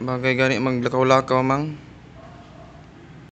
Bagay gani maglakaw-lakaw mang.